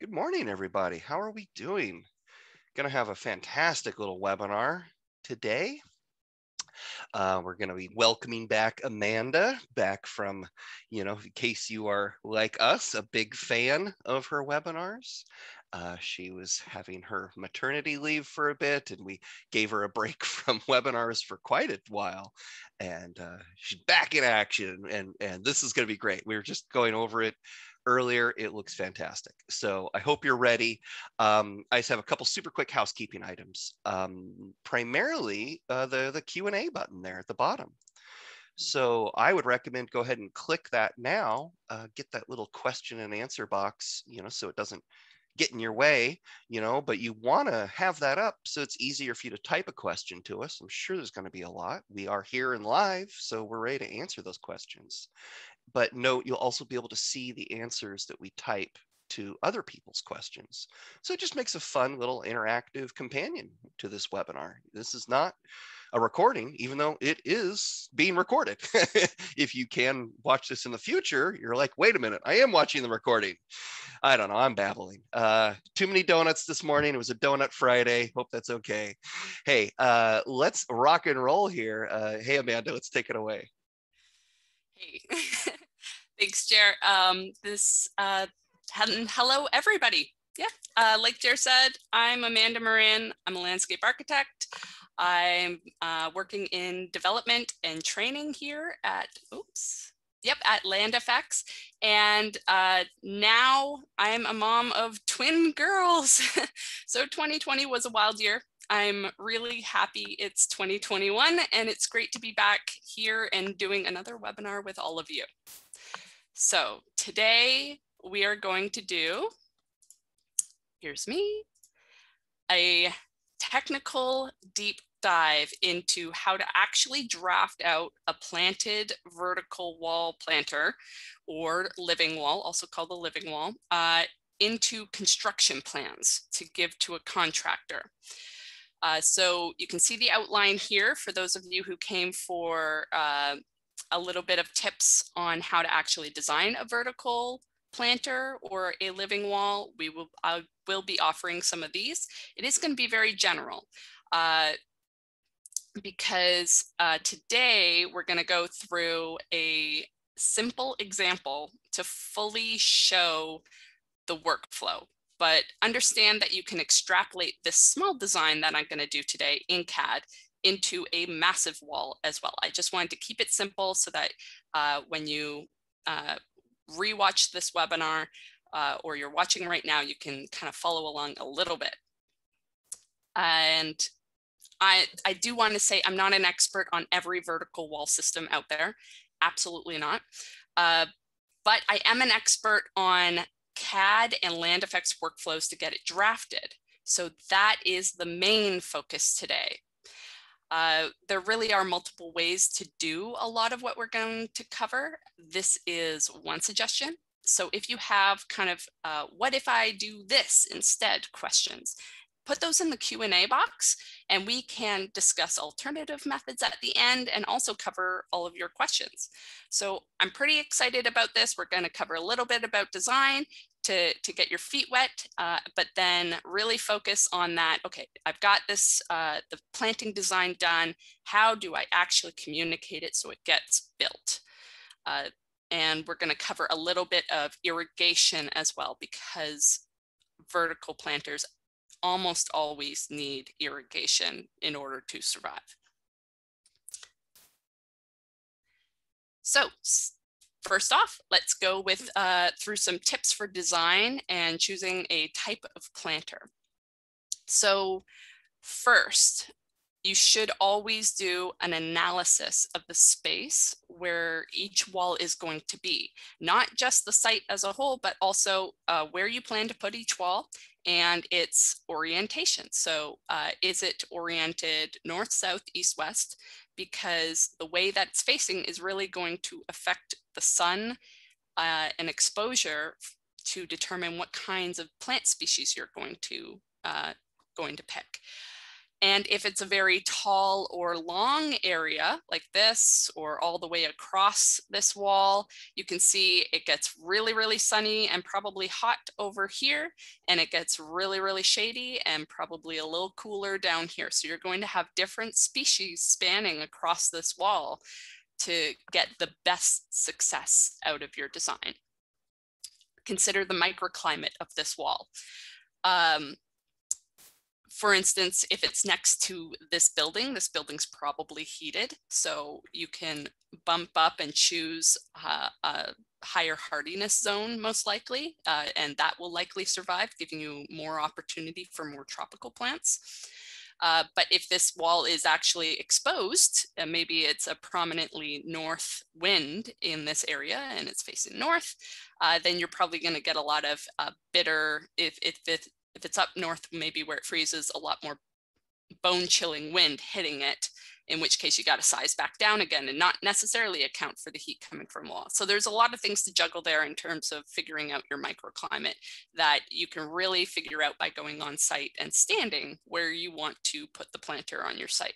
Good morning, everybody. How are we doing? Going to have a fantastic little webinar today. Uh, we're going to be welcoming back Amanda, back from, you know, in case you are like us, a big fan of her webinars. Uh, she was having her maternity leave for a bit, and we gave her a break from webinars for quite a while. And uh, she's back in action, and and this is going to be great. We were just going over it earlier. It looks fantastic. So I hope you're ready. Um, I just have a couple super quick housekeeping items. Um, primarily uh, the, the Q&A button there at the bottom. So I would recommend go ahead and click that now, uh, get that little question and answer box, you know, so it doesn't get in your way, you know, but you want to have that up so it's easier for you to type a question to us. I'm sure there's going to be a lot. We are here and live, so we're ready to answer those questions but note you'll also be able to see the answers that we type to other people's questions. So it just makes a fun little interactive companion to this webinar. This is not a recording, even though it is being recorded. if you can watch this in the future, you're like, wait a minute, I am watching the recording. I don't know, I'm babbling. Uh, too many donuts this morning. It was a donut Friday. Hope that's okay. Hey, uh, let's rock and roll here. Uh, hey, Amanda, let's take it away. Hey, thanks, Jer. Um, this, uh, hello, everybody. Yeah, uh, like Jer said, I'm Amanda Moran. I'm a landscape architect. I'm uh, working in development and training here at, oops, yep, at Land F/X. And uh, now I'm a mom of twin girls. so 2020 was a wild year. I'm really happy it's 2021 and it's great to be back here and doing another webinar with all of you. So today we are going to do, here's me, a technical deep dive into how to actually draft out a planted vertical wall planter or living wall, also called the living wall, uh, into construction plans to give to a contractor. Uh, so you can see the outline here for those of you who came for uh, a little bit of tips on how to actually design a vertical planter or a living wall. We will, I will be offering some of these. It is going to be very general uh, because uh, today we're going to go through a simple example to fully show the workflow but understand that you can extrapolate this small design that I'm going to do today in CAD into a massive wall as well. I just wanted to keep it simple so that uh, when you uh, rewatch this webinar uh, or you're watching right now, you can kind of follow along a little bit. And I, I do want to say I'm not an expert on every vertical wall system out there. Absolutely not. Uh, but I am an expert on CAD and Land F/X workflows to get it drafted. So that is the main focus today. Uh, there really are multiple ways to do a lot of what we're going to cover. This is one suggestion. So if you have kind of uh, what if I do this instead questions, put those in the Q&A box and we can discuss alternative methods at the end and also cover all of your questions. So I'm pretty excited about this. We're going to cover a little bit about design to, to get your feet wet, uh, but then really focus on that. Okay, I've got this, uh, the planting design done. How do I actually communicate it so it gets built? Uh, and we're gonna cover a little bit of irrigation as well because vertical planters almost always need irrigation in order to survive. So First off, let's go with uh, through some tips for design and choosing a type of planter. So first, you should always do an analysis of the space where each wall is going to be, not just the site as a whole, but also uh, where you plan to put each wall and its orientation. So uh, is it oriented north, south, east, west? Because the way that it's facing is really going to affect the sun uh, and exposure to determine what kinds of plant species you're going to uh, going to pick. And if it's a very tall or long area like this, or all the way across this wall, you can see it gets really, really sunny and probably hot over here. And it gets really, really shady and probably a little cooler down here. So you're going to have different species spanning across this wall to get the best success out of your design. Consider the microclimate of this wall. Um, for instance, if it's next to this building, this building's probably heated. So you can bump up and choose uh, a higher hardiness zone, most likely, uh, and that will likely survive, giving you more opportunity for more tropical plants. Uh, but if this wall is actually exposed, uh, maybe it's a prominently north wind in this area and it's facing north, uh, then you're probably going to get a lot of uh, bitter, if, if, if it's up north, maybe where it freezes, a lot more bone chilling wind hitting it, in which case you got to size back down again and not necessarily account for the heat coming from law. So there's a lot of things to juggle there in terms of figuring out your microclimate that you can really figure out by going on site and standing where you want to put the planter on your site.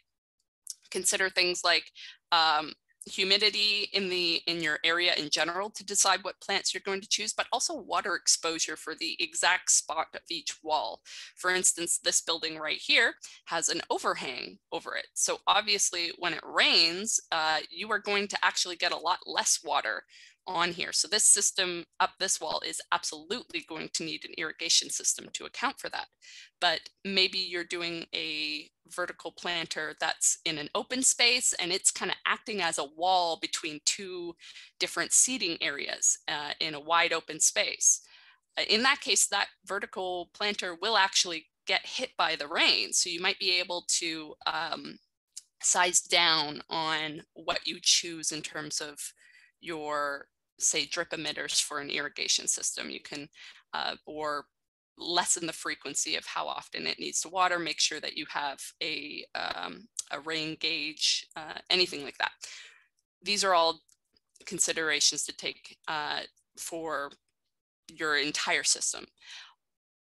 Consider things like um, humidity in the in your area in general to decide what plants you're going to choose but also water exposure for the exact spot of each wall. For instance this building right here has an overhang over it. So obviously when it rains uh, you are going to actually get a lot less water on here. So this system up this wall is absolutely going to need an irrigation system to account for that. But maybe you're doing a vertical planter that's in an open space and it's kind of acting as a wall between two different seating areas uh, in a wide open space. Uh, in that case, that vertical planter will actually get hit by the rain. So you might be able to um, size down on what you choose in terms of your say drip emitters for an irrigation system. You can, uh, or lessen the frequency of how often it needs to water, make sure that you have a, um, a rain gauge, uh, anything like that. These are all considerations to take uh, for your entire system.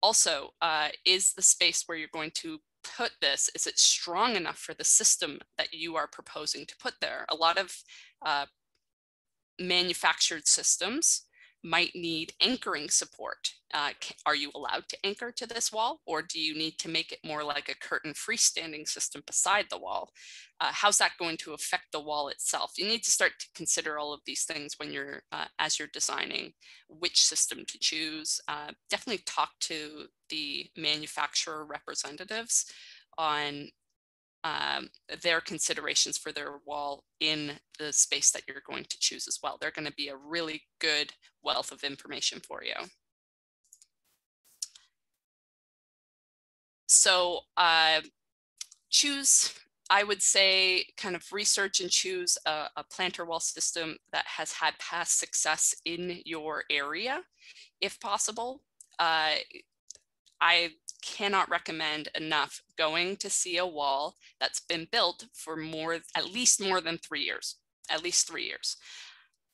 Also, uh, is the space where you're going to put this, is it strong enough for the system that you are proposing to put there? A lot of uh, manufactured systems might need anchoring support. Uh, are you allowed to anchor to this wall or do you need to make it more like a curtain freestanding system beside the wall? Uh, how's that going to affect the wall itself? You need to start to consider all of these things when you're, uh, as you're designing which system to choose. Uh, definitely talk to the manufacturer representatives on um, their considerations for their wall in the space that you're going to choose as well. They're going to be a really good wealth of information for you. So uh, choose, I would say, kind of research and choose a, a planter wall system that has had past success in your area, if possible. Uh, I cannot recommend enough going to see a wall that's been built for more, at least more than three years, at least three years.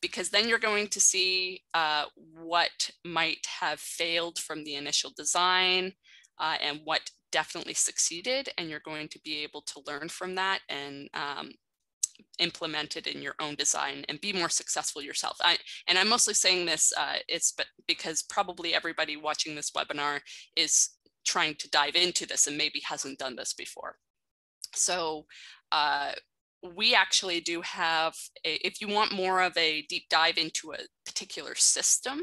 Because then you're going to see uh, what might have failed from the initial design uh, and what definitely succeeded. And you're going to be able to learn from that and um, implement it in your own design and be more successful yourself. I, and I'm mostly saying this, uh, it's but because probably everybody watching this webinar is trying to dive into this and maybe hasn't done this before. So uh, we actually do have, a, if you want more of a deep dive into a particular system,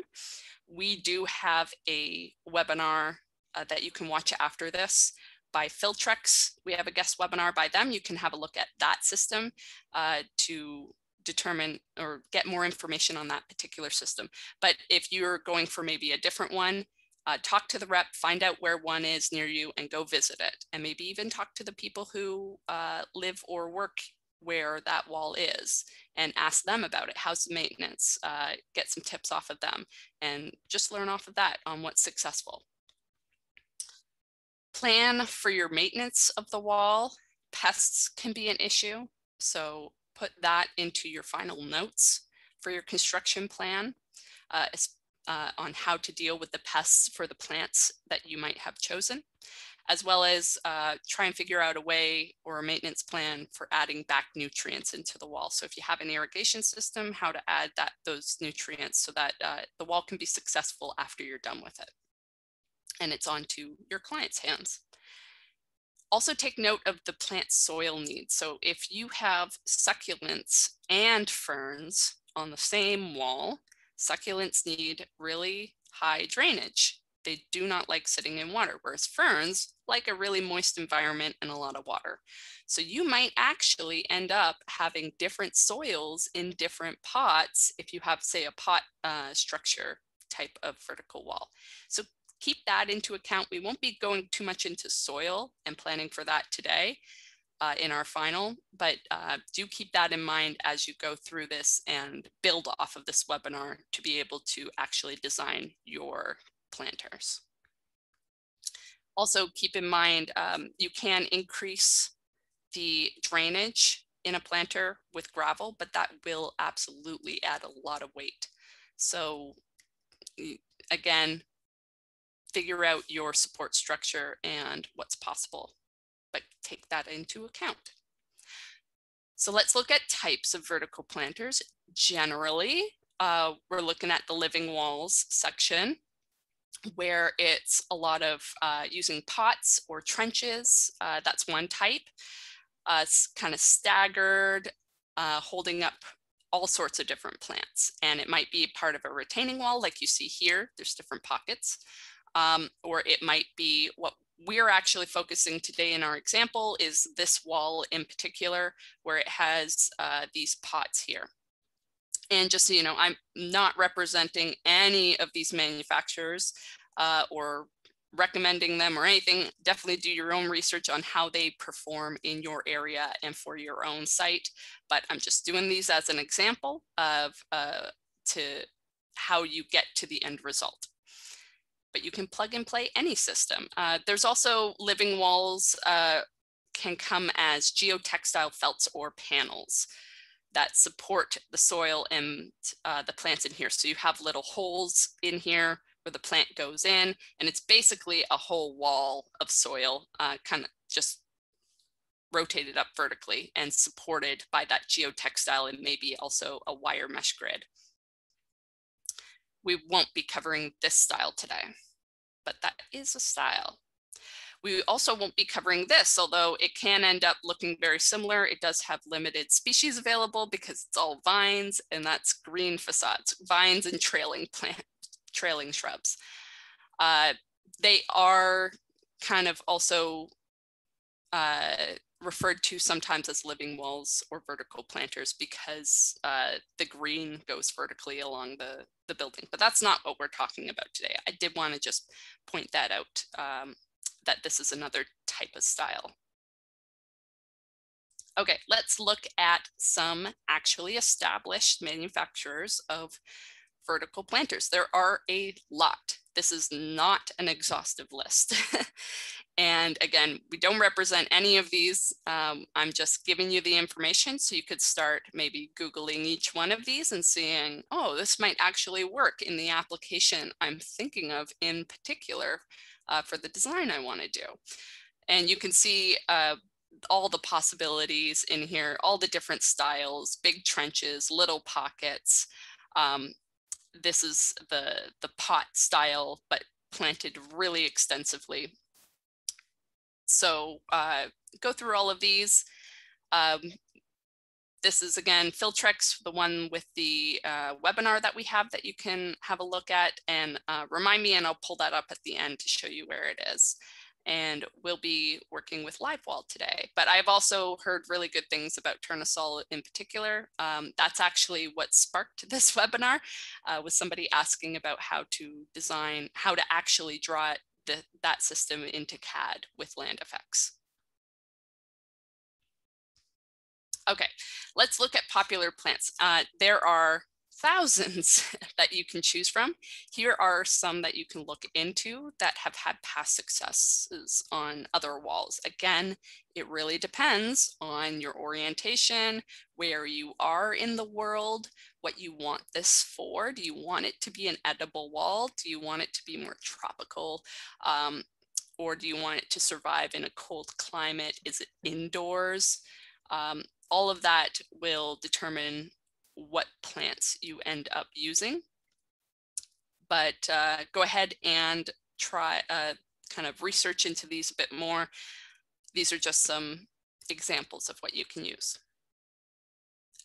we do have a webinar uh, that you can watch after this by Filtrex. We have a guest webinar by them. You can have a look at that system uh, to determine or get more information on that particular system. But if you're going for maybe a different one, uh, talk to the rep, find out where one is near you and go visit it. And maybe even talk to the people who uh, live or work where that wall is and ask them about it. How's the maintenance? Uh, get some tips off of them and just learn off of that on what's successful. Plan for your maintenance of the wall. Pests can be an issue. So put that into your final notes for your construction plan. Uh, uh, on how to deal with the pests for the plants that you might have chosen, as well as uh, try and figure out a way or a maintenance plan for adding back nutrients into the wall. So if you have an irrigation system, how to add that those nutrients so that uh, the wall can be successful after you're done with it. And it's onto your client's hands. Also take note of the plant soil needs. So if you have succulents and ferns on the same wall, succulents need really high drainage. They do not like sitting in water, whereas ferns like a really moist environment and a lot of water. So you might actually end up having different soils in different pots if you have, say, a pot uh, structure type of vertical wall. So keep that into account. We won't be going too much into soil and planning for that today uh, in our final, but uh, do keep that in mind as you go through this and build off of this webinar to be able to actually design your planters. Also keep in mind, um, you can increase the drainage in a planter with gravel, but that will absolutely add a lot of weight. So again, figure out your support structure and what's possible, take that into account. So let's look at types of vertical planters. Generally, uh, we're looking at the living walls section where it's a lot of uh, using pots or trenches. Uh, that's one type. Uh, it's kind of staggered, uh, holding up all sorts of different plants. And it might be part of a retaining wall like you see here. There's different pockets um, or it might be what we're actually focusing today in our example is this wall in particular, where it has uh, these pots here. And just so you know, I'm not representing any of these manufacturers uh, or recommending them or anything. Definitely do your own research on how they perform in your area and for your own site. But I'm just doing these as an example of uh, to how you get to the end result but you can plug and play any system. Uh, there's also living walls uh, can come as geotextile felts or panels that support the soil and uh, the plants in here. So you have little holes in here where the plant goes in, and it's basically a whole wall of soil, uh, kind of just rotated up vertically and supported by that geotextile and maybe also a wire mesh grid. We won't be covering this style today but that is a style. We also won't be covering this, although it can end up looking very similar. It does have limited species available because it's all vines and that's green facades, vines and trailing plant, trailing shrubs. Uh, they are kind of also uh, referred to sometimes as living walls or vertical planters because uh, the green goes vertically along the, the building. But that's not what we're talking about today. I did want to just point that out, um, that this is another type of style. Okay, let's look at some actually established manufacturers of vertical planters. There are a lot. This is not an exhaustive list. And again, we don't represent any of these. Um, I'm just giving you the information so you could start maybe Googling each one of these and seeing, oh, this might actually work in the application I'm thinking of in particular uh, for the design I want to do. And you can see uh, all the possibilities in here, all the different styles, big trenches, little pockets. Um, this is the, the pot style, but planted really extensively so uh, go through all of these. Um, this is again Filtrex, the one with the uh, webinar that we have that you can have a look at and uh, remind me and I'll pull that up at the end to show you where it is. And we'll be working with Livewall today. But I've also heard really good things about Tournesol in particular. Um, that's actually what sparked this webinar uh, was somebody asking about how to design, how to actually draw it the, that system into CAD with Land F/X. Okay, let's look at popular plants. Uh, there are thousands that you can choose from. Here are some that you can look into that have had past successes on other walls. Again, it really depends on your orientation, where you are in the world, what you want this for. Do you want it to be an edible wall? Do you want it to be more tropical? Um, or do you want it to survive in a cold climate? Is it indoors? Um, all of that will determine what plants you end up using. But uh, go ahead and try uh, kind of research into these a bit more. These are just some examples of what you can use.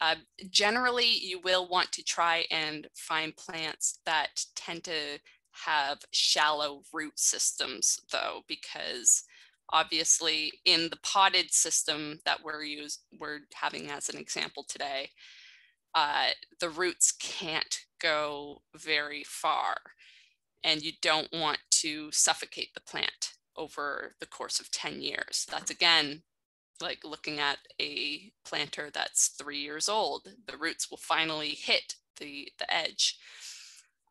Uh, generally, you will want to try and find plants that tend to have shallow root systems though, because obviously in the potted system that we're use, we're having as an example today, uh, the roots can't go very far and you don't want to suffocate the plant over the course of 10 years. That's again, like looking at a planter that's three years old, the roots will finally hit the, the edge.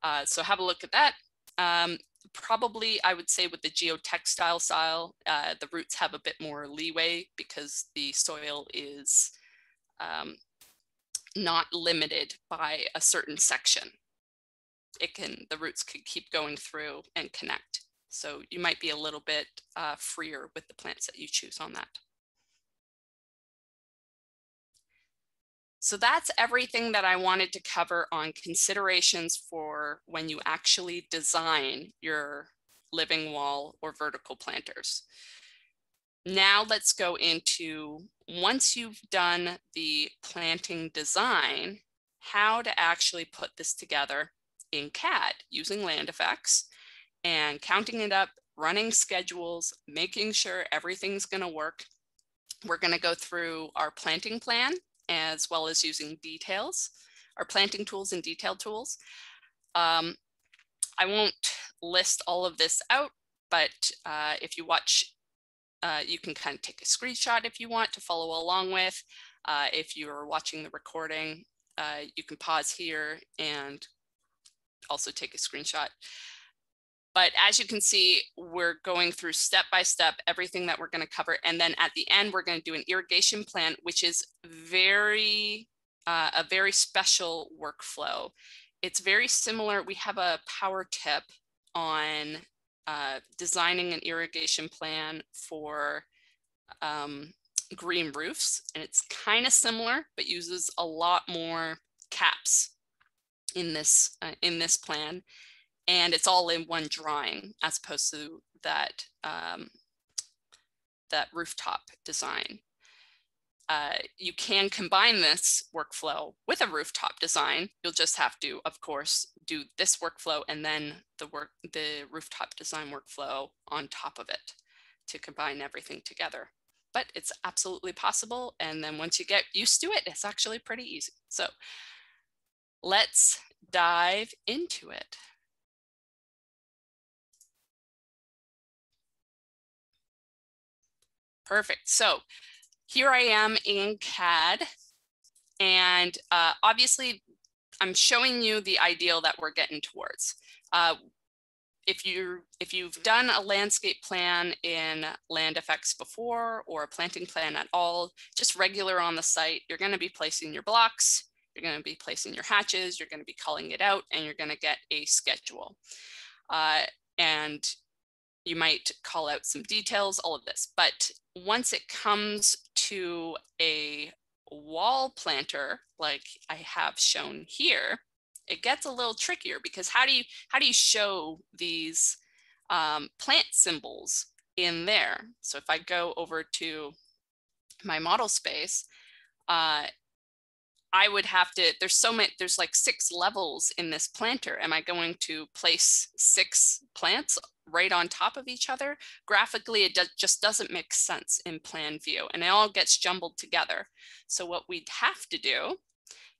Uh, so have a look at that. Um, probably I would say with the geotextile style, uh, the roots have a bit more leeway because the soil is um, not limited by a certain section. It can, the roots could keep going through and connect. So you might be a little bit uh, freer with the plants that you choose on that. So that's everything that I wanted to cover on considerations for when you actually design your living wall or vertical planters. Now let's go into, once you've done the planting design, how to actually put this together in CAD using Land F/X and counting it up, running schedules, making sure everything's gonna work. We're gonna go through our planting plan as well as using details, our planting tools and detail tools. Um, I won't list all of this out, but uh, if you watch, uh, you can kind of take a screenshot if you want to follow along with. Uh, if you're watching the recording, uh, you can pause here and also take a screenshot. But as you can see, we're going through step by step everything that we're going to cover. And then at the end, we're going to do an irrigation plan, which is very, uh, a very special workflow. It's very similar. We have a power tip on uh, designing an irrigation plan for um, green roofs. And it's kind of similar, but uses a lot more caps in this, uh, in this plan and it's all in one drawing as opposed to that um, that rooftop design. Uh, you can combine this workflow with a rooftop design. You'll just have to, of course, do this workflow and then the work the rooftop design workflow on top of it to combine everything together. But it's absolutely possible. And then once you get used to it, it's actually pretty easy. So let's dive into it. Perfect. So here I am in CAD. And uh, obviously, I'm showing you the ideal that we're getting towards. Uh, if you if you've done a landscape plan in Land F/X before or a planting plan at all, just regular on the site, you're going to be placing your blocks, you're going to be placing your hatches, you're going to be calling it out, and you're going to get a schedule. Uh, and you might call out some details, all of this. But once it comes to a wall planter, like I have shown here, it gets a little trickier because how do you how do you show these um, plant symbols in there? So if I go over to my model space, uh, I would have to, there's so many, there's like six levels in this planter. Am I going to place six plants right on top of each other? Graphically, it do just doesn't make sense in plan view and it all gets jumbled together. So what we'd have to do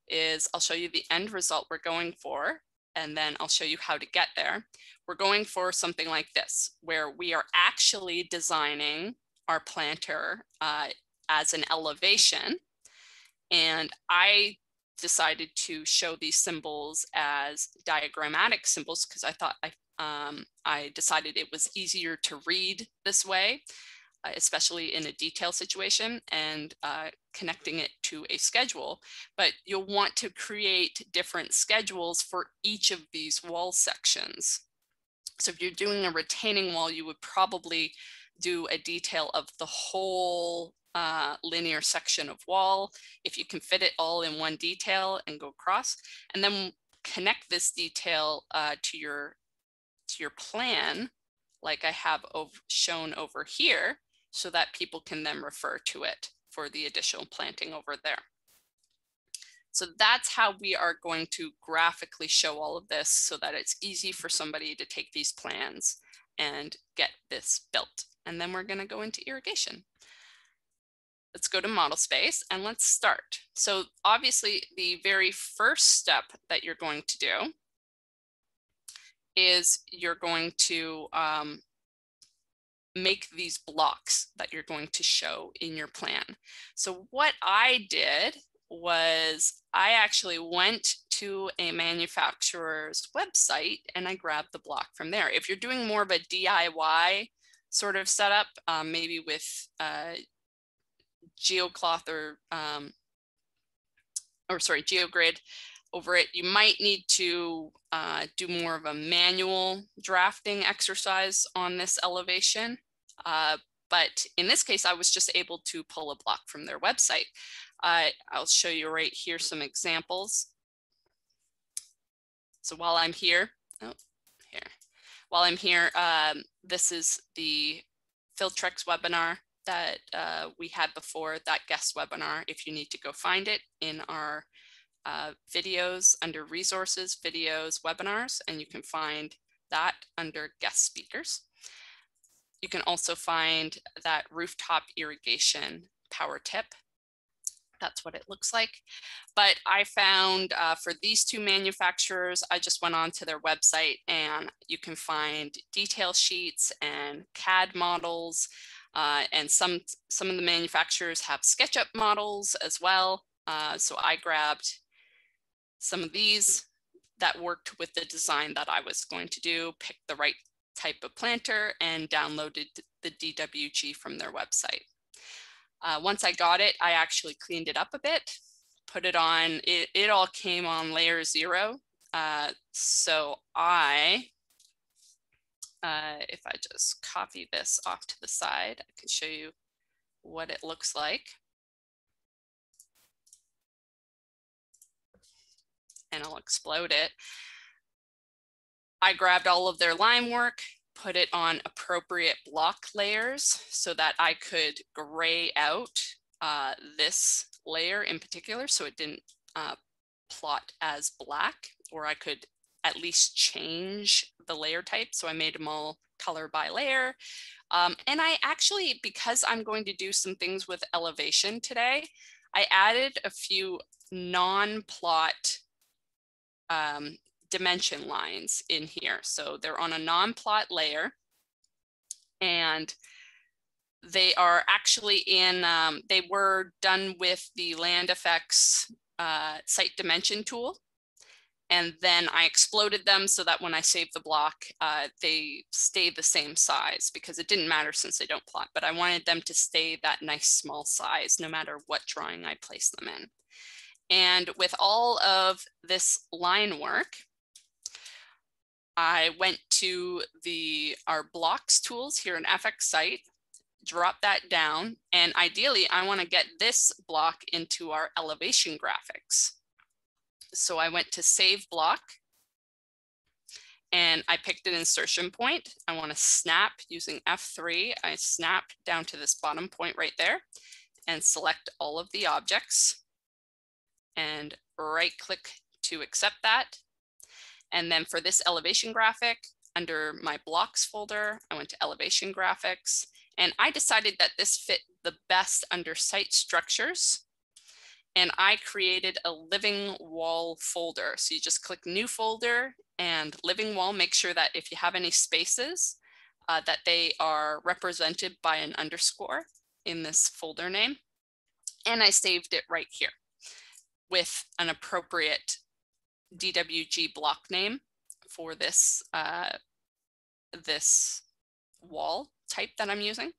is I'll show you the end result we're going for, and then I'll show you how to get there. We're going for something like this, where we are actually designing our planter uh, as an elevation and I decided to show these symbols as diagrammatic symbols because I thought I, um, I decided it was easier to read this way. uh, especially in a detail situation and uh, connecting it to a schedule. But you'll want to create different schedules for each of these wall sections. So if you're doing a retaining wall, you would probably do a detail of the whole uh, linear section of wall, if you can fit it all in one detail and go across, and then connect this detail uh, to your your plan, like I have shown over here, so that people can then refer to it for the additional planting over there. So that's how we are going to graphically show all of this so that it's easy for somebody to take these plans and get this built. And then we're gonna go into irrigation. Let's go to model space and let's start. So obviously the very first step that you're going to do is you're going to um, make these blocks that you're going to show in your plan. So what I did was I actually went to a manufacturer's website and I grabbed the block from there. If you're doing more of a DIY sort of setup, um, maybe with uh, geocloth or um, or sorry geogrid over it you might need to uh, do more of a manual drafting exercise on this elevation uh, but in this case i was just able to pull a block from their website. Uh, i'll show you right here some examples. So while i'm here oh here. While i'm here um, this is the Filtrex webinar that uh, we had before that guest webinar if you need to go find it in our uh, videos under resources, videos, webinars, and you can find that under guest speakers. You can also find that rooftop irrigation power tip. That's what it looks like. But I found uh, for these two manufacturers, I just went on to their website and you can find detail sheets and CAD models uh, and some, some of the manufacturers have SketchUp models as well. Uh, so I grabbed some of these that worked with the design that I was going to do, picked the right type of planter and downloaded the DWG from their website. Uh, once I got it, I actually cleaned it up a bit, put it on, it, it all came on layer zero. Uh, so I uh, if I just copy this off to the side, I can show you what it looks like. And I'll explode it. I grabbed all of their line work, put it on appropriate block layers so that I could gray out uh, this layer in particular so it didn't uh, plot as black, or I could at least change the layer type. So I made them all color by layer. Um, and I actually, because I'm going to do some things with elevation today, I added a few non-plot um, dimension lines in here. So they're on a non-plot layer and they are actually in, um, they were done with the Land F/X uh, site dimension tool. And then I exploded them so that when I save the block, uh, they stay the same size because it didn't matter since they don't plot, but I wanted them to stay that nice small size no matter what drawing I place them in. And with all of this line work, I went to the our blocks tools here in F/X Site, drop that down, and ideally I wanna get this block into our elevation graphics. So I went to save block and I picked an insertion point. I want to snap using F3. I snap down to this bottom point right there and select all of the objects and right click to accept that. And then for this elevation graphic under my blocks folder, I went to elevation graphics and I decided that this fit the best under site structures and I created a living wall folder. So you just click new folder and living wall, make sure that if you have any spaces uh, that they are represented by an underscore in this folder name. And I saved it right here with an appropriate DWG block name for this, uh, this wall type that I'm using.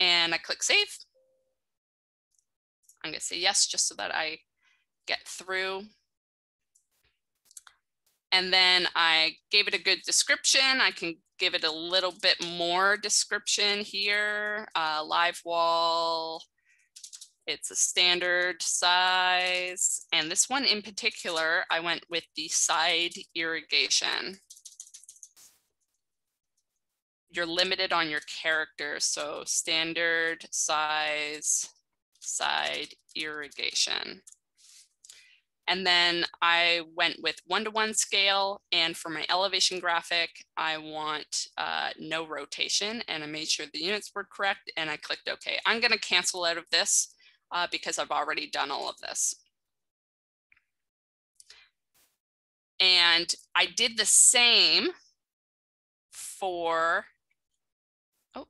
and I click save. I'm gonna say yes, just so that I get through. And then I gave it a good description. I can give it a little bit more description here. Uh, live wall, it's a standard size. And this one in particular, I went with the side irrigation. You're limited on your character. So standard size, side irrigation. And then I went with one-to-one -one scale. And for my elevation graphic, I want uh, no rotation. And I made sure the units were correct. And I clicked OK. I'm going to cancel out of this uh, because I've already done all of this. And I did the same for, oh,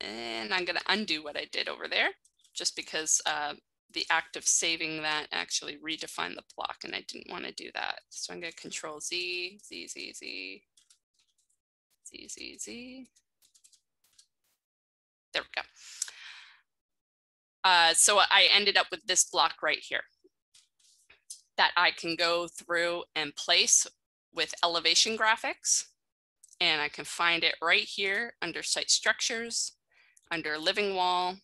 and I'm going to undo what I did over there just because uh, the act of saving that actually redefined the block and I didn't want to do that. So I'm going to control Z, Z, Z, Z, Z, Z, Z. There we go. Uh, so I ended up with this block right here that I can go through and place with elevation graphics. And I can find it right here under site structures, under living wall.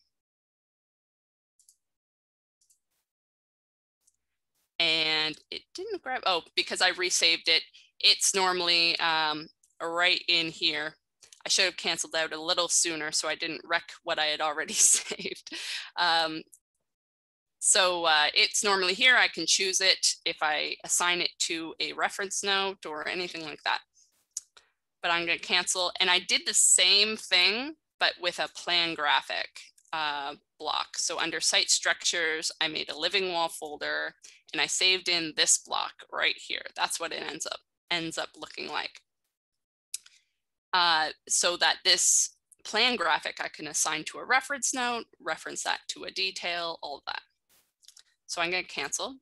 And it didn't grab, oh, because I resaved it, it's normally um, right in here I should have canceled out a little sooner so I didn't wreck what I had already saved. Um, so uh, it's normally here. I can choose it if I assign it to a reference note or anything like that. But I'm going to cancel. And I did the same thing, but with a plan graphic uh, block. So under site structures, I made a living wall folder and I saved in this block right here. That's what it ends up ends up looking like uh, so that this plan graphic I can assign to a reference note, reference that to a detail, all of that. So I'm going to cancel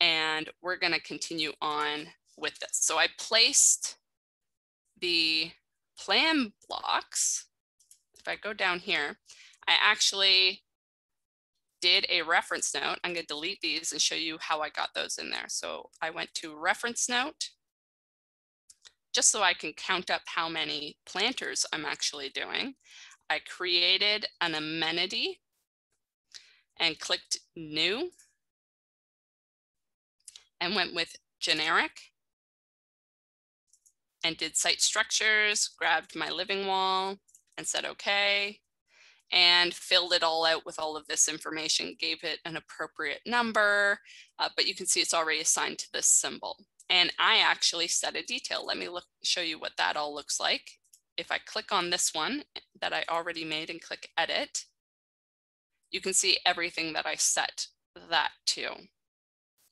and we're going to continue on with this. So I placed the plan blocks. If I go down here, I actually did a reference note. I'm going to delete these and show you how I got those in there. So I went to reference note just so I can count up how many planters I'm actually doing, I created an amenity and clicked new and went with generic and did site structures, grabbed my living wall and said, okay, and filled it all out with all of this information, gave it an appropriate number, uh, but you can see it's already assigned to this symbol. And I actually set a detail. Let me look, show you what that all looks like. If I click on this one that I already made and click edit, you can see everything that I set that to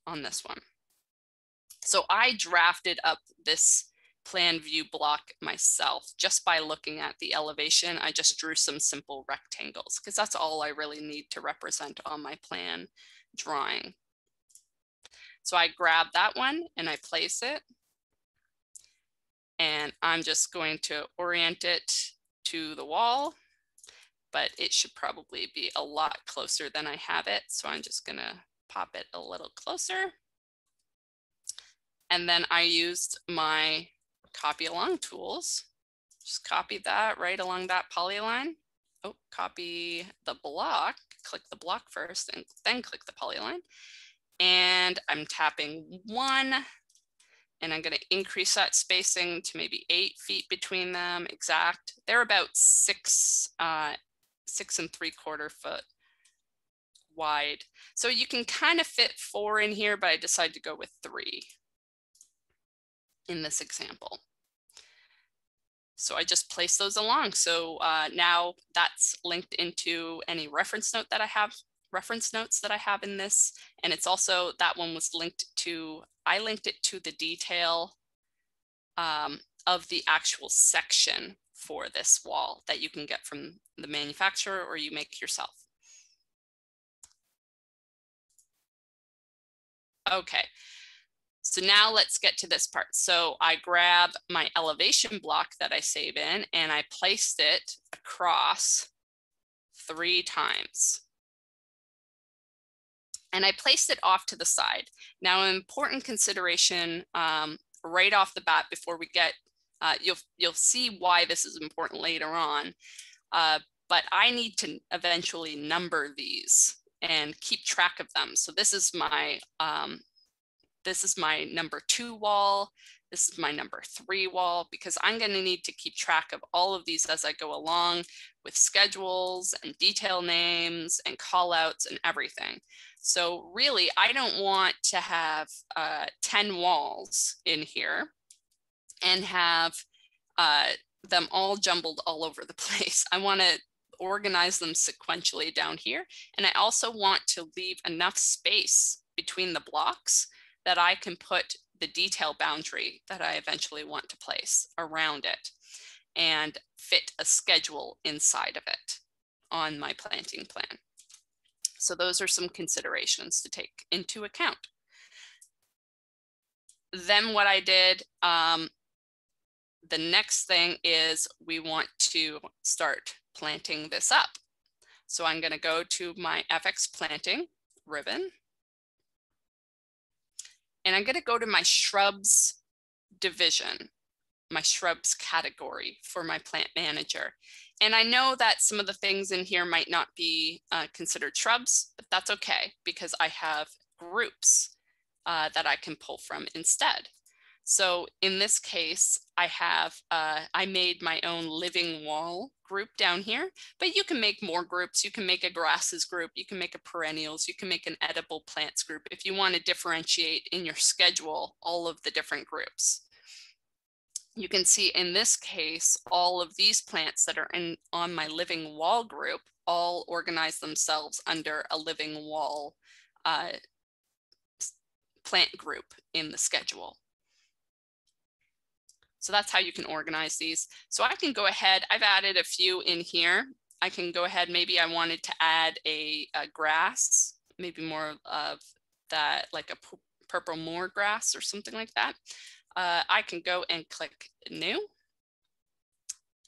on this one. So I drafted up this plan view block myself just by looking at the elevation. I just drew some simple rectangles because that's all I really need to represent on my plan drawing. So I grab that one and I place it. And I'm just going to orient it to the wall, but it should probably be a lot closer than I have it. So I'm just gonna pop it a little closer. And then I used my copy along tools. Just copy that right along that polyline. Oh, copy the block, click the block first and then click the polyline and I'm tapping one and I'm gonna increase that spacing to maybe eight feet between them exact. They're about six, uh, six and three quarter foot wide. So you can kind of fit four in here, but I decided to go with three in this example. So I just place those along. So uh, now that's linked into any reference note that I have reference notes that I have in this. And it's also, that one was linked to, I linked it to the detail um, of the actual section for this wall that you can get from the manufacturer or you make yourself. Okay, so now let's get to this part. So I grab my elevation block that I save in and I placed it across three times. And I placed it off to the side. Now, an important consideration um, right off the bat before we get, uh, you'll, you'll see why this is important later on. Uh, but I need to eventually number these and keep track of them. So this is my um, this is my number two wall. This is my number three wall because I'm going to need to keep track of all of these as I go along with schedules and detail names and callouts and everything. So really, I don't want to have uh, 10 walls in here and have uh, them all jumbled all over the place. I want to organize them sequentially down here. And I also want to leave enough space between the blocks that I can put the detail boundary that I eventually want to place around it and fit a schedule inside of it on my planting plan. So those are some considerations to take into account. Then what I did, um, the next thing is we want to start planting this up. So I'm going to go to my F/X planting ribbon. And I'm going to go to my shrubs division, my shrubs category for my plant manager. And I know that some of the things in here might not be uh, considered shrubs, but that's okay because I have groups uh, that I can pull from instead. So in this case, I have, uh, I made my own living wall group down here, but you can make more groups. You can make a grasses group, you can make a perennials, you can make an edible plants group if you want to differentiate in your schedule all of the different groups. You can see in this case, all of these plants that are in on my living wall group all organize themselves under a living wall uh, plant group in the schedule. So that's how you can organize these. So I can go ahead, I've added a few in here. I can go ahead, maybe I wanted to add a, a grass, maybe more of that, like a purple moor grass or something like that. Uh, I can go and click new.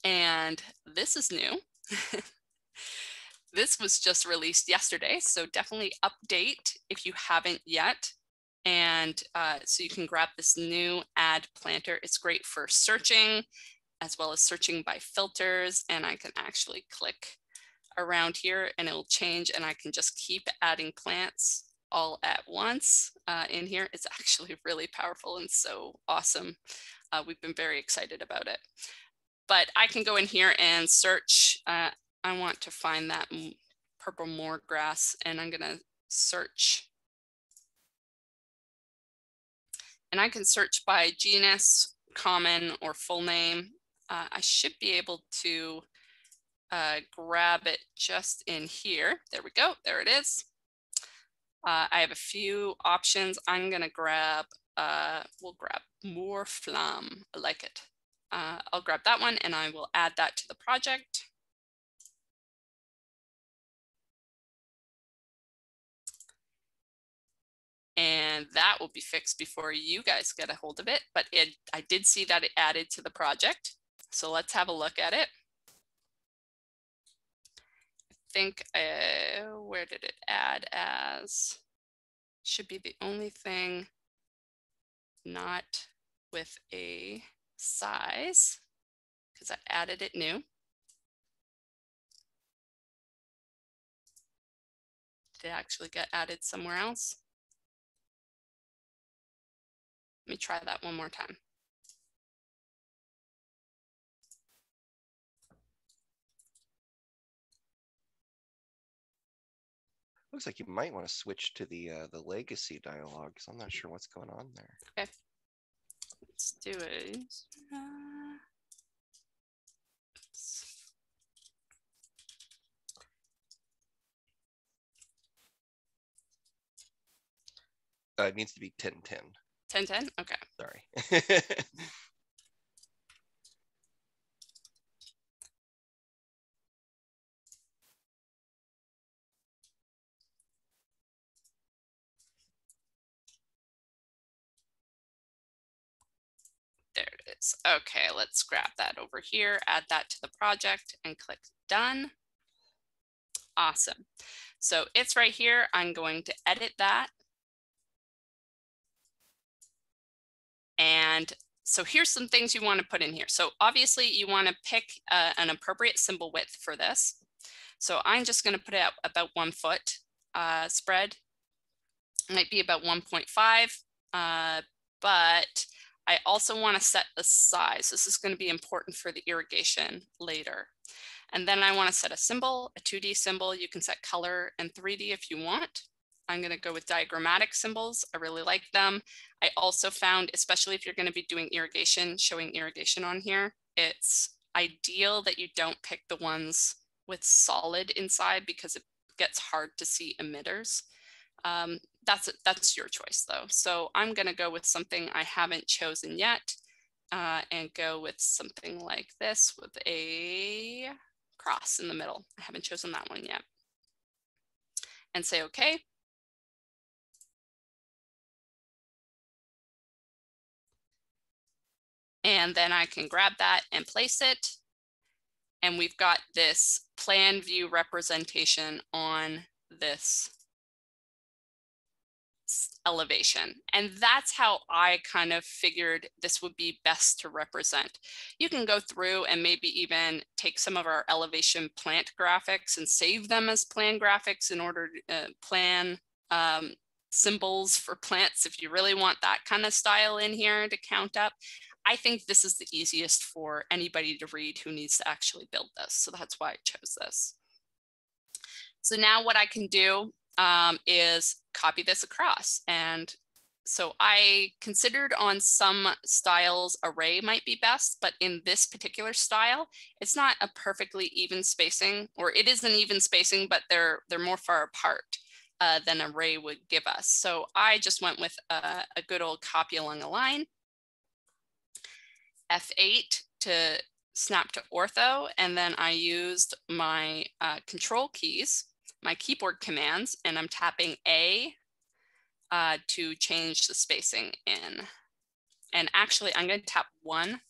And this is new. this was just released yesterday, so definitely update if you haven't yet. And uh, so you can grab this new add planter. It's great for searching as well as searching by filters. And I can actually click around here and it will change and I can just keep adding plants all at once uh, in here. It's actually really powerful and so awesome. Uh, we've been very excited about it. But I can go in here and search. Uh, I want to find that purple moor grass and I'm gonna search And I can search by genus, common, or full name. Uh, I should be able to uh, grab it just in here. There we go, there it is. Uh, I have a few options. I'm gonna grab, uh, we'll grab Moorflamme, I like it. Uh, I'll grab that one and I will add that to the project. And that will be fixed before you guys get a hold of it. But it, I did see that it added to the project. So let's have a look at it. I think, uh, where did it add as? Should be the only thing not with a size because I added it new. Did it actually get added somewhere else? Let me try that one more time. Looks like you might want to switch to the uh, the legacy dialogue because I'm not sure what's going on there. Okay, let's do it. Uh, uh, it needs to be 1010. 10 10? Okay. Sorry. there it is. Okay, let's grab that over here, add that to the project and click done. Awesome. So it's right here. I'm going to edit that. And so here's some things you want to put in here. So obviously you want to pick uh, an appropriate symbol width for this. So I'm just going to put it at about one foot uh, spread. It might be about 1.5, uh, but I also want to set the size. This is going to be important for the irrigation later. And then I want to set a symbol, a 2D symbol. You can set color and 3D if you want. I'm going to go with diagrammatic symbols. I really like them. I also found, especially if you're going to be doing irrigation, showing irrigation on here, it's ideal that you don't pick the ones with solid inside because it gets hard to see emitters. Um, that's, that's your choice though. So I'm going to go with something I haven't chosen yet uh, and go with something like this with a cross in the middle. I haven't chosen that one yet. And say, okay. And then I can grab that and place it. And we've got this plan view representation on this elevation. And that's how I kind of figured this would be best to represent. You can go through and maybe even take some of our elevation plant graphics and save them as plan graphics in order to uh, plan um, symbols for plants if you really want that kind of style in here to count up. I think this is the easiest for anybody to read who needs to actually build this. So that's why I chose this. So now what I can do um, is copy this across. And so I considered on some styles array might be best, but in this particular style, it's not a perfectly even spacing, or it is an even spacing, but they're, they're more far apart uh, than array would give us. So I just went with a, a good old copy along a line, F8 to snap to ortho, and then I used my uh, control keys my keyboard commands and I'm tapping A uh, to change the spacing in. And actually I'm going to tap one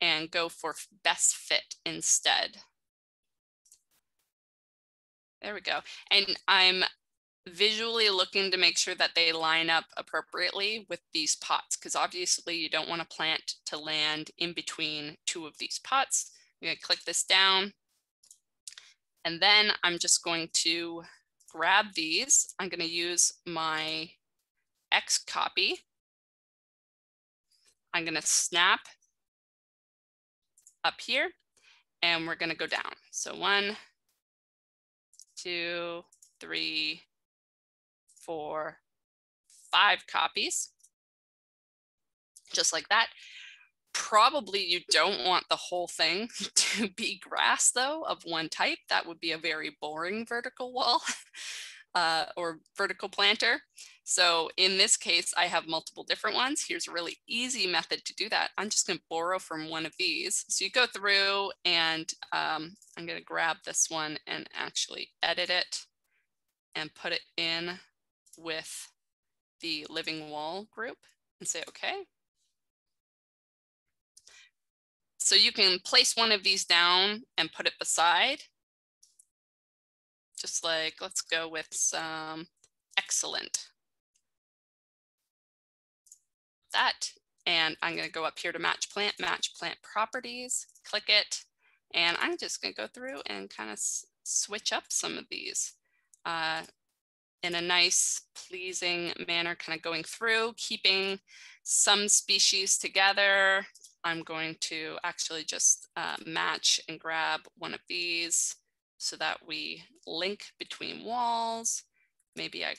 and go for best fit instead. There we go. And I'm visually looking to make sure that they line up appropriately with these pots because obviously you don't want to plant to land in between two of these pots. I'm going to click this down and then I'm just going to grab these. I'm going to use my X copy. I'm going to snap up here and we're going to go down. So one, two, three, four, five copies, just like that. Probably you don't want the whole thing to be grass though of one type. That would be a very boring vertical wall uh, or vertical planter. So in this case, I have multiple different ones. Here's a really easy method to do that. I'm just gonna borrow from one of these. So you go through and um, I'm gonna grab this one and actually edit it and put it in with the living wall group and say, okay. So you can place one of these down and put it beside. Just like, let's go with some excellent. That, and I'm gonna go up here to match plant, match plant properties, click it, and I'm just gonna go through and kind of switch up some of these uh, in a nice, pleasing manner, kind of going through, keeping some species together, I'm going to actually just uh, match and grab one of these so that we link between walls. Maybe I,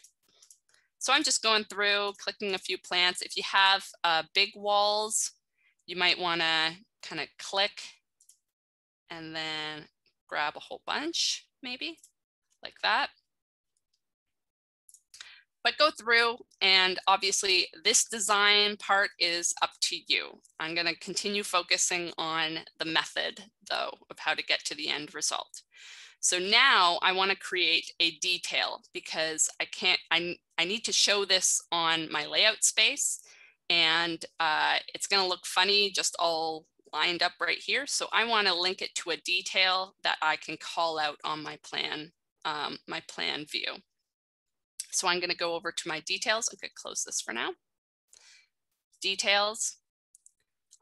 so I'm just going through, clicking a few plants. If you have uh, big walls, you might wanna kind of click and then grab a whole bunch, maybe like that but go through and obviously this design part is up to you. I'm gonna continue focusing on the method though of how to get to the end result. So now I wanna create a detail because I can't, I, I need to show this on my layout space and uh, it's gonna look funny just all lined up right here. So I wanna link it to a detail that I can call out on my plan um, my plan view. So I'm gonna go over to my details. I'm gonna close this for now. Details.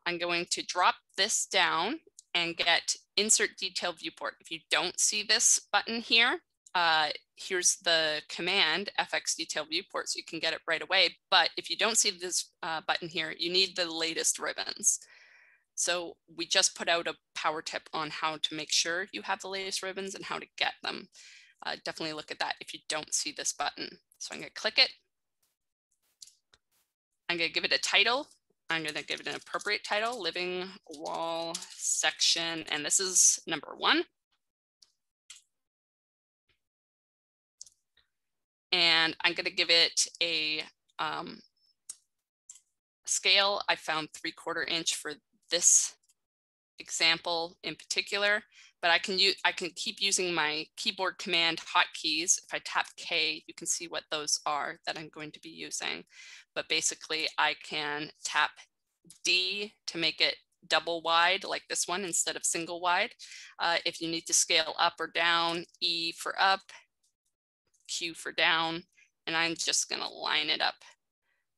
I'm going to drop this down and get insert detail viewport. If you don't see this button here, uh, here's the command fx detail viewport so you can get it right away. But if you don't see this uh, button here, you need the latest ribbons. So we just put out a power tip on how to make sure you have the latest ribbons and how to get them. Uh, definitely look at that if you don't see this button. So I'm gonna click it. I'm gonna give it a title. I'm gonna give it an appropriate title, living wall section, and this is number one. and I'm going to give it a um, scale. I found three quarter inch for this example in particular, but I can use I can keep using my keyboard command hotkeys. If I tap K, you can see what those are that I'm going to be using. But basically, I can tap D to make it double wide like this one instead of single wide. Uh, if you need to scale up or down, E for up, Q for down, and I'm just gonna line it up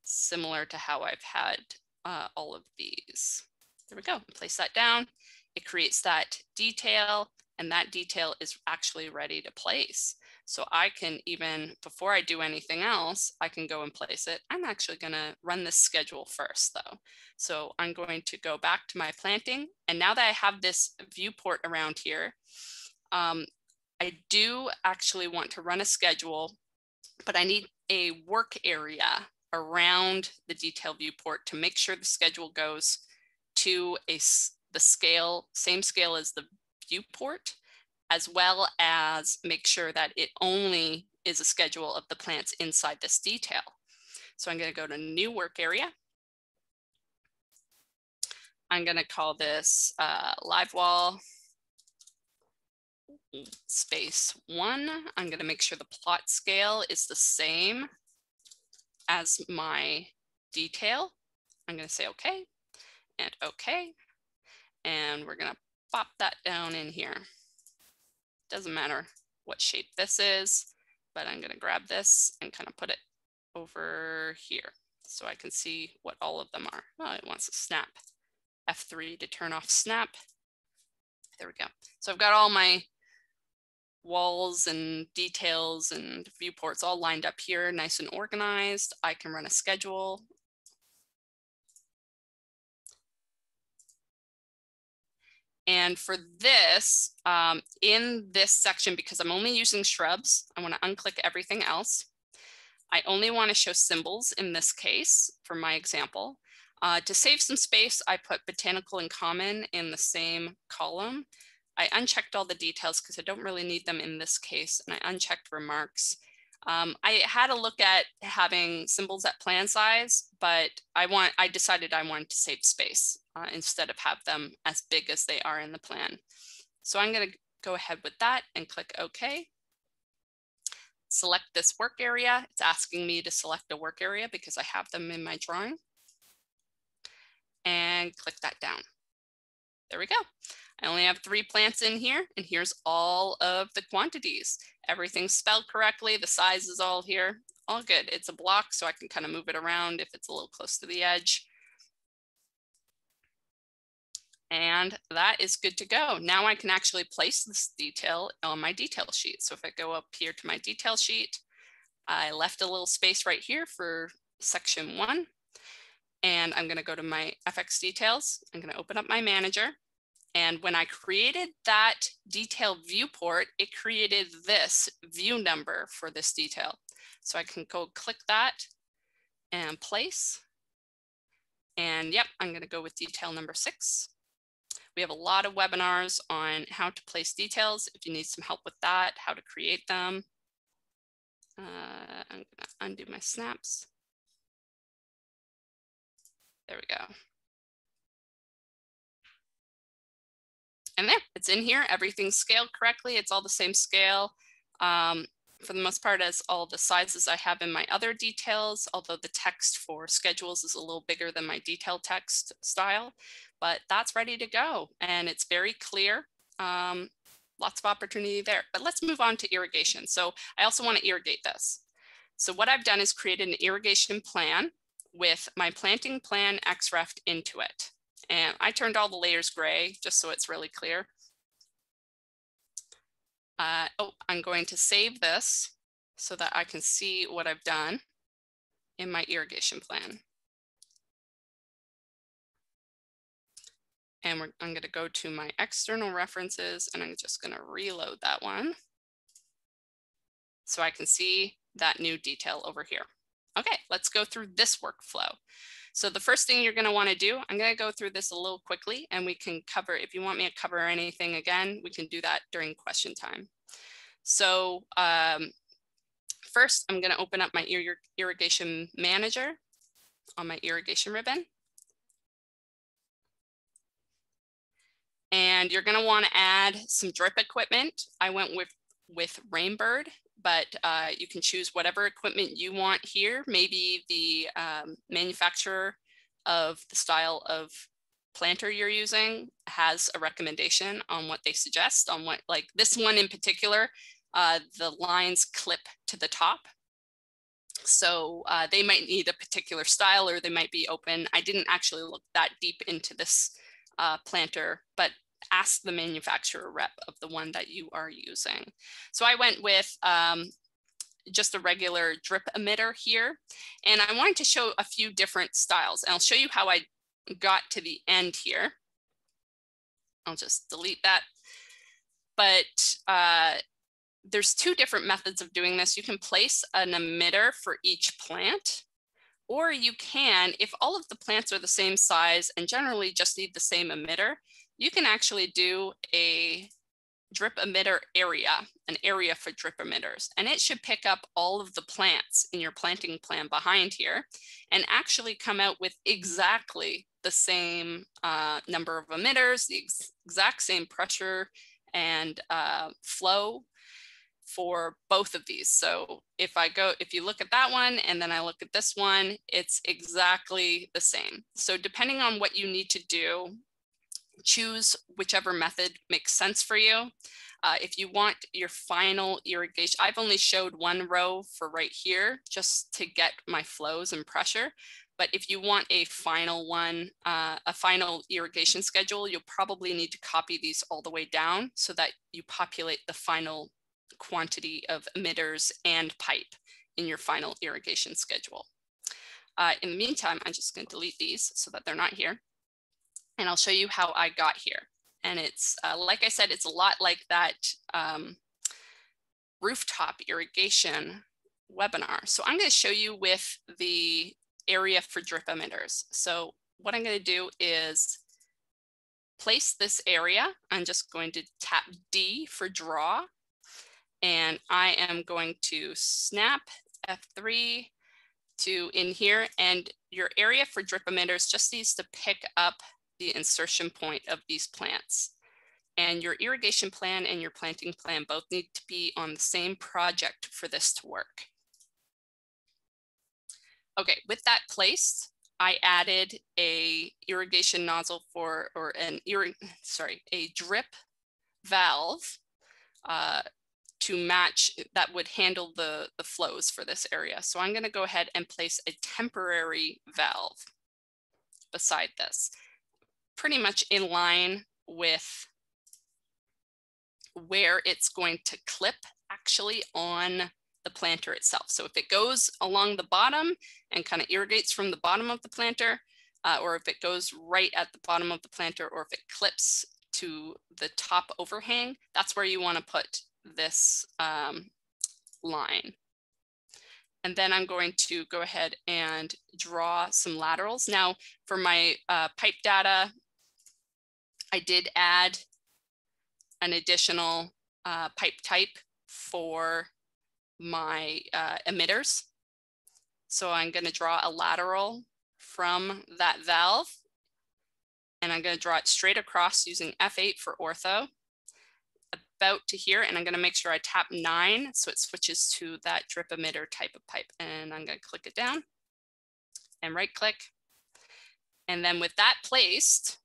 similar to how I've had uh, all of these. There we go, place that down. It creates that detail and that detail is actually ready to place. So I can even, before I do anything else, I can go and place it. I'm actually gonna run this schedule first though. So I'm going to go back to my planting. And now that I have this viewport around here, um, I do actually want to run a schedule, but I need a work area around the detail viewport to make sure the schedule goes to a, the scale, same scale as the viewport, as well as make sure that it only is a schedule of the plants inside this detail. So I'm gonna go to new work area. I'm gonna call this uh, live wall space one. I'm going to make sure the plot scale is the same as my detail. I'm going to say okay and okay. And we're to pop that down in here. Doesn't matter what shape this is, but I'm to grab this and kind of put it over here so I can see what all of them are. Oh, it wants to snap. F3 to turn off snap. There we go. So I've got all my walls and details and viewports all lined up here, nice and organized. I can run a schedule. And for this, um, in this section, because I'm only using shrubs, I wanna unclick everything else. I only wanna show symbols in this case for my example. Uh, to save some space, I put botanical and common in the same column. I unchecked all the details because I don't really need them in this case, and I unchecked remarks. Um, I had a look at having symbols at plan size, but I want I decided I wanted to save space uh, instead of have them as big as they are in the plan. So I'm going to go ahead with that and click OK. Select this work area. It's asking me to select a work area because I have them in my drawing. And click that down. There we go. I only have three plants in here and here's all of the quantities. Everything's spelled correctly. The size is all here, all good. It's a block so I can kind of move it around if it's a little close to the edge. And that is good to go. Now I can actually place this detail on my detail sheet. So if I go up here to my detail sheet, I left a little space right here for section one. And I'm gonna go to my F/X details. I'm gonna open up my manager and when I created that detail viewport, it created this view number for this detail. So I can go click that and place. And yep, I'm gonna go with detail number six. We have a lot of webinars on how to place details. If you need some help with that, how to create them. Uh, I'm gonna undo my snaps. There we go. And there, it's in here. Everything's scaled correctly. It's all the same scale. Um, for the most part, as all the sizes I have in my other details, although the text for schedules is a little bigger than my detail text style, but that's ready to go. And it's very clear. Um, lots of opportunity there. But let's move on to irrigation. So I also want to irrigate this. So what I've done is created an irrigation plan with my planting plan XREF into it. And I turned all the layers gray just so it's really clear. Uh, oh, I'm going to save this so that I can see what I've done in my irrigation plan. And I'm going to go to my external references and I'm just going to reload that one. So I can see that new detail over here. Okay, let's go through this workflow. So the first thing you're going to want to do, I'm going to go through this a little quickly and we can cover, if you want me to cover anything again, we can do that during question time. So um, first, I'm going to open up my ir irrigation manager on my irrigation ribbon. And you're going to want to add some drip equipment. I went with, with Rain Bird but uh, you can choose whatever equipment you want here. Maybe the um, manufacturer of the style of planter you're using has a recommendation on what they suggest on what, like this one in particular, uh, the lines clip to the top. So uh, they might need a particular style or they might be open. I didn't actually look that deep into this uh, planter, but ask the manufacturer rep of the one that you are using. So I went with um, just a regular drip emitter here. And I wanted to show a few different styles. And I'll show you how I got to the end here. I'll just delete that. But uh, there's two different methods of doing this. You can place an emitter for each plant, or you can, if all of the plants are the same size and generally just need the same emitter, you can actually do a drip emitter area, an area for drip emitters, and it should pick up all of the plants in your planting plan behind here and actually come out with exactly the same uh, number of emitters, the ex exact same pressure and uh, flow for both of these. So if I go, if you look at that one and then I look at this one, it's exactly the same. So depending on what you need to do choose whichever method makes sense for you. Uh, if you want your final irrigation, I've only showed one row for right here just to get my flows and pressure. But if you want a final one, uh, a final irrigation schedule, you'll probably need to copy these all the way down so that you populate the final quantity of emitters and pipe in your final irrigation schedule. Uh, in the meantime, I'm just going to delete these so that they're not here and I'll show you how I got here. And it's, uh, like I said, it's a lot like that um, rooftop irrigation webinar. So I'm gonna show you with the area for drip emitters. So what I'm gonna do is place this area. I'm just going to tap D for draw. And I am going to snap F3 to in here and your area for drip emitters just needs to pick up the insertion point of these plants. And your irrigation plan and your planting plan both need to be on the same project for this to work. Okay, with that placed, I added a irrigation nozzle for, or an, sorry, a drip valve uh, to match that would handle the, the flows for this area. So I'm gonna go ahead and place a temporary valve beside this pretty much in line with where it's going to clip actually on the planter itself. So if it goes along the bottom and kind of irrigates from the bottom of the planter, uh, or if it goes right at the bottom of the planter, or if it clips to the top overhang, that's where you want to put this um, line. And then I'm going to go ahead and draw some laterals. Now for my uh, pipe data, I did add an additional uh, pipe type for my uh, emitters. So I'm going to draw a lateral from that valve and I'm going to draw it straight across using F8 for ortho about to here and I'm going to make sure I tap 9 so it switches to that drip emitter type of pipe and I'm going to click it down and right click and then with that placed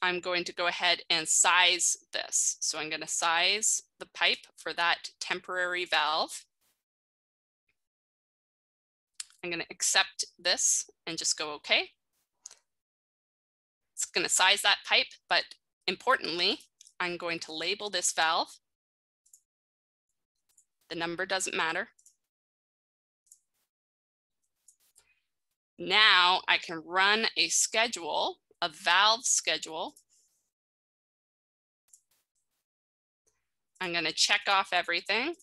I'm going to go ahead and size this. So I'm going to size the pipe for that temporary valve. I'm going to accept this and just go okay. It's going to size that pipe, but importantly, I'm going to label this valve. The number doesn't matter. Now I can run a schedule, a valve schedule. I'm going to check off everything.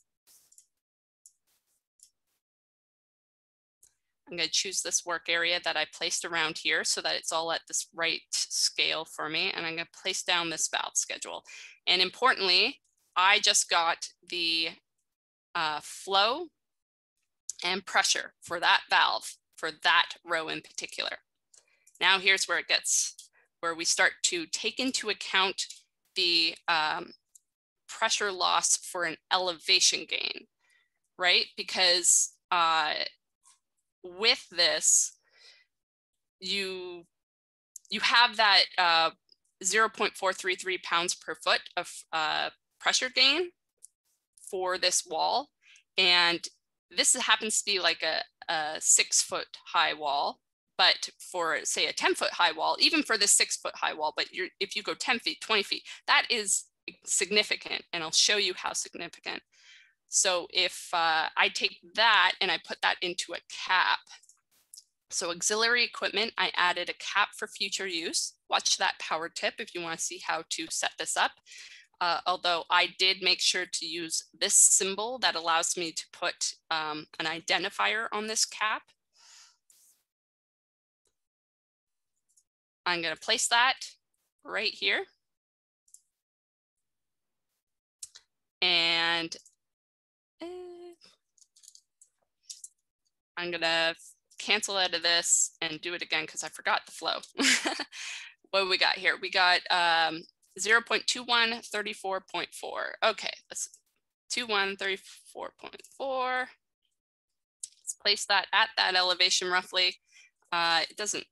I'm going to choose this work area that I placed around here so that it's all at this right scale for me. And I'm going to place down this valve schedule. And importantly, I just got the uh, flow and pressure for that valve for that row in particular. Now here's where it gets, where we start to take into account the um, pressure loss for an elevation gain, right? Because uh, with this, you you have that uh, 0.433 pounds per foot of uh, pressure gain for this wall. And this happens to be like a, a six foot high wall, but for say a 10 foot high wall, even for the six foot high wall, but if you go 10 feet, 20 feet, that is significant. And I'll show you how significant. So if uh, I take that and I put that into a cap, so auxiliary equipment, I added a cap for future use. Watch that power tip if you wanna see how to set this up. Uh, although I did make sure to use this symbol that allows me to put um, an identifier on this cap. I'm gonna place that right here. And I'm gonna cancel out of this and do it again because I forgot the flow. what we got here? We got um, 0 0.21, 34.4. Okay, let's 21, 34.4. Let's place that at that elevation roughly. Uh, it doesn't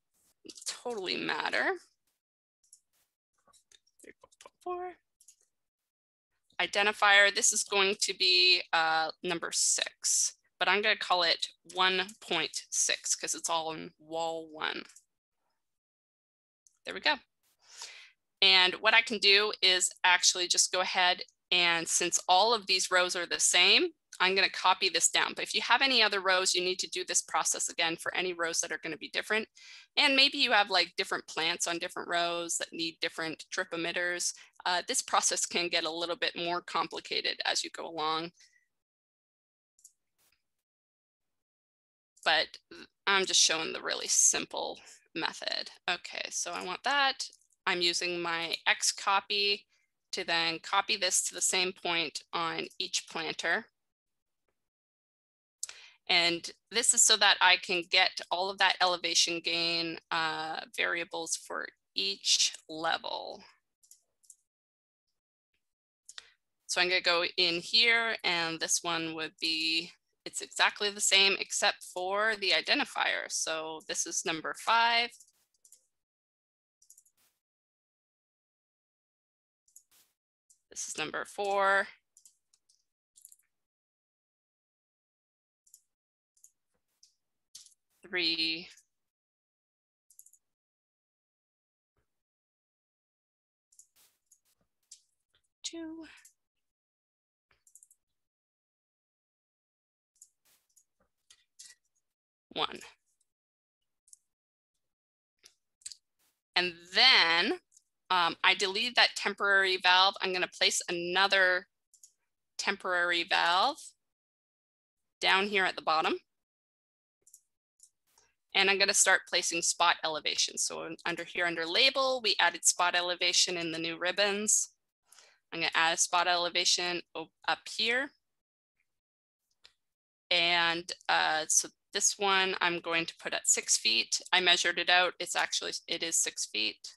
totally matter. 34.4. Identifier, this is going to be uh, number six but I'm going to call it 1.6 because it's all in wall one. There we go. And what I can do is actually just go ahead and since all of these rows are the same, I'm going to copy this down. But if you have any other rows, you need to do this process again for any rows that are going to be different. And maybe you have like different plants on different rows that need different drip emitters. Uh, this process can get a little bit more complicated as you go along. But I'm just showing the really simple method. Okay, so I want that. I'm using my X copy to then copy this to the same point on each planter. And this is so that I can get all of that elevation gain uh, variables for each level. So I'm gonna go in here and this one would be it's exactly the same except for the identifier. So this is number five. This is number four. Three. Two. One. And then um, I delete that temporary valve. I'm gonna place another temporary valve down here at the bottom. And I'm gonna start placing spot elevation. So under here, under label, we added spot elevation in the new ribbons. I'm gonna add a spot elevation up here. And uh, so this one I'm going to put at six feet. I measured it out. It's actually, it is six feet.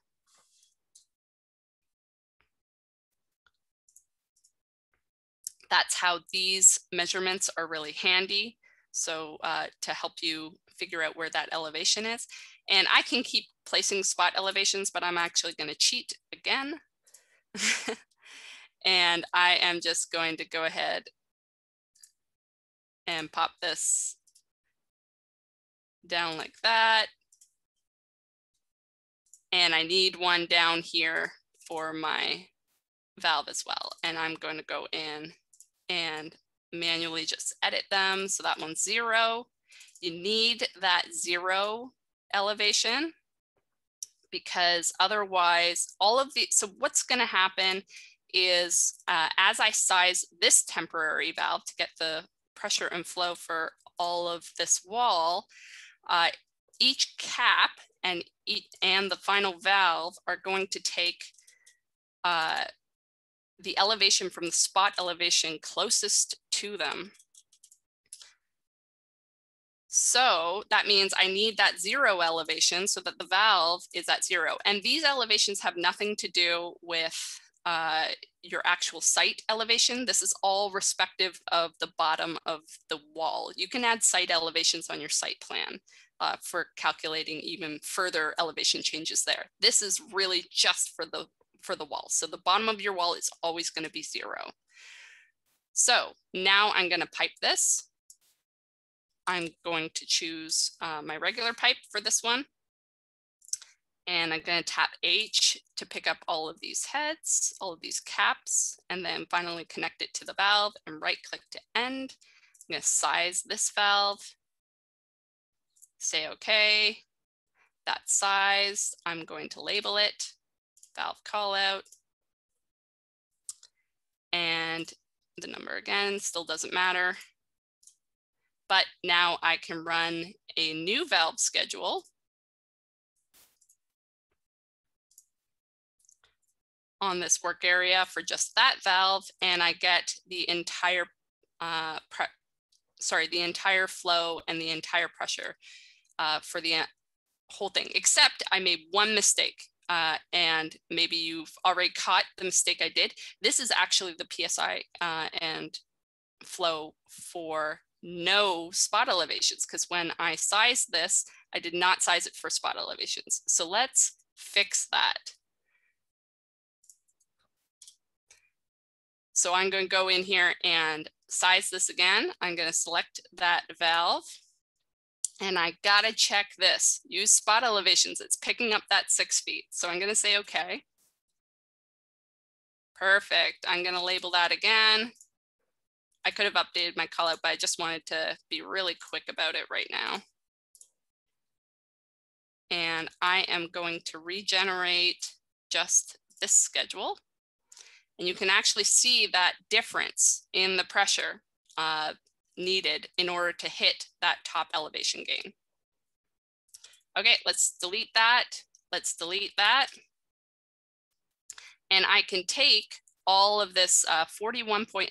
That's how these measurements are really handy. So uh, to help you figure out where that elevation is. And I can keep placing spot elevations, but I'm actually going to cheat again. and I am just going to go ahead and pop this down like that. And I need one down here for my valve as well. And I'm going to go in and manually just edit them. So that one's zero. You need that zero elevation because otherwise all of the, so what's gonna happen is uh, as I size this temporary valve to get the pressure and flow for all of this wall, uh, each cap and, and the final valve are going to take uh, the elevation from the spot elevation closest to them. So that means I need that zero elevation so that the valve is at zero. And these elevations have nothing to do with uh, your actual site elevation. This is all respective of the bottom of the wall. You can add site elevations on your site plan uh, for calculating even further elevation changes there. This is really just for the for the wall. So the bottom of your wall is always going to be zero. So now I'm going to pipe this. I'm going to choose uh, my regular pipe for this one. And I'm going to tap H to pick up all of these heads, all of these caps, and then finally connect it to the valve and right click to end. I'm going to size this valve, say OK. That size, I'm going to label it valve callout. And the number again still doesn't matter. But now I can run a new valve schedule. On this work area for just that valve and I get the entire uh, sorry, the entire flow and the entire pressure uh, for the whole thing, except I made one mistake uh, and maybe you've already caught the mistake I did. This is actually the PSI uh, and flow for no spot elevations because when I sized this, I did not size it for spot elevations. So let's fix that. So I'm going to go in here and size this again. I'm going to select that valve and I gotta check this, use spot elevations. It's picking up that six feet. So I'm gonna say, okay. Perfect, I'm gonna label that again. I could have updated my callout, but I just wanted to be really quick about it right now. And I am going to regenerate just this schedule. And you can actually see that difference in the pressure uh, needed in order to hit that top elevation gain. Okay, let's delete that. Let's delete that. And I can take all of this uh, 41.08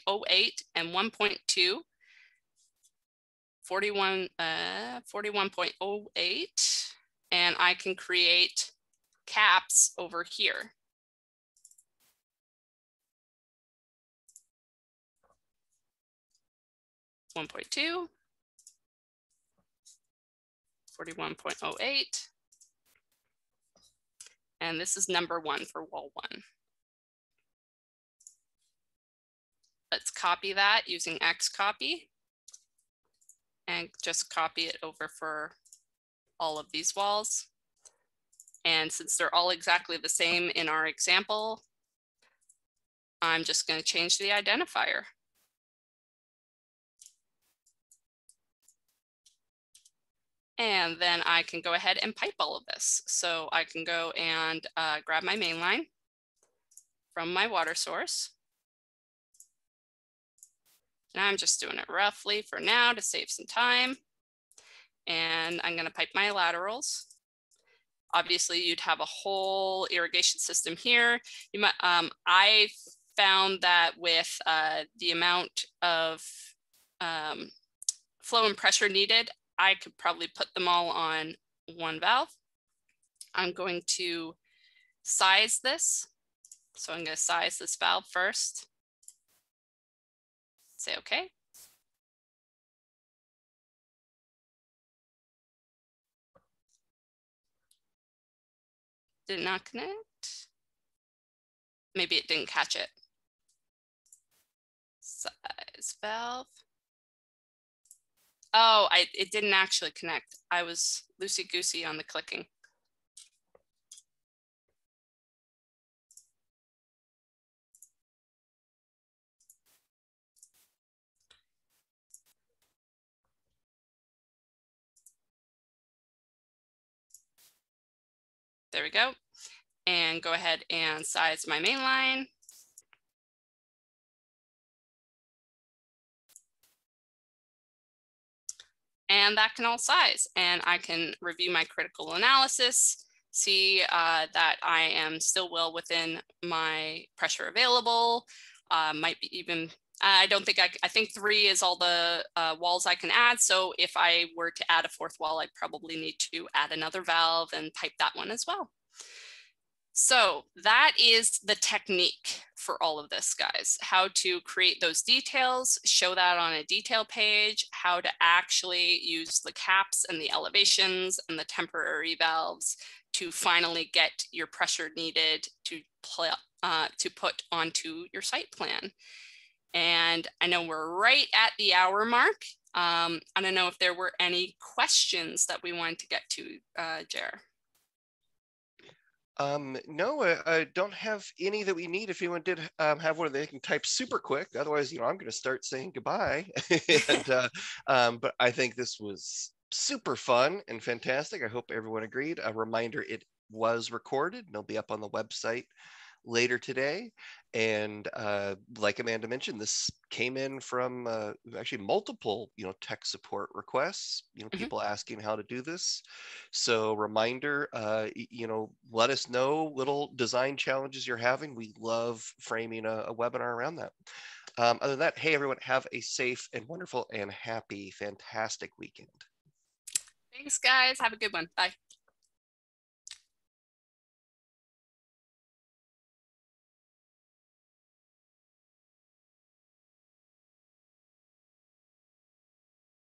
and 1.2, 41, uh, 41.08, and I can create caps over here. 1.2, 41.08, and this is number one for wall one. Let's copy that using Xcopy and just copy it over for all of these walls. And since they're all exactly the same in our example, I'm just going to change the identifier. And then I can go ahead and pipe all of this. So I can go and uh, grab my main line from my water source. And I'm just doing it roughly for now to save some time. And I'm gonna pipe my laterals. Obviously you'd have a whole irrigation system here. You might, um, I found that with uh, the amount of um, flow and pressure needed, I could probably put them all on one valve. I'm going to size this. So I'm going to size this valve first. Say okay. Did not connect? Maybe it didn't catch it. Size valve. Oh, I, it didn't actually connect. I was loosey-goosey on the clicking. There we go. And go ahead and size my main line. And that can all size. And I can review my critical analysis, see uh, that I am still well within my pressure available, uh, might be even I don't think I, I think three is all the uh, walls I can add. So if I were to add a fourth wall, I probably need to add another valve and pipe that one as well. So that is the technique for all of this, guys. How to create those details, show that on a detail page, how to actually use the caps and the elevations and the temporary valves to finally get your pressure needed to, uh, to put onto your site plan. And I know we're right at the hour mark. Um, I don't know if there were any questions that we wanted to get to, uh, Jer. Um, no, I, I, don't have any that we need. If anyone did um, have one, they can type super quick. Otherwise, you know, I'm going to start saying goodbye. and, uh, um, but I think this was super fun and fantastic. I hope everyone agreed. A reminder, it was recorded and it'll be up on the website later today. And uh, like Amanda mentioned, this came in from uh, actually multiple, you know, tech support requests. You know, mm-hmm. people asking how to do this. So reminder, uh, you know, let us know little design challenges you're having. We love framing a, a webinar around that. Um, other than that, hey everyone, have a safe and wonderful and happy, fantastic weekend. Thanks, guys. Have a good one. Bye.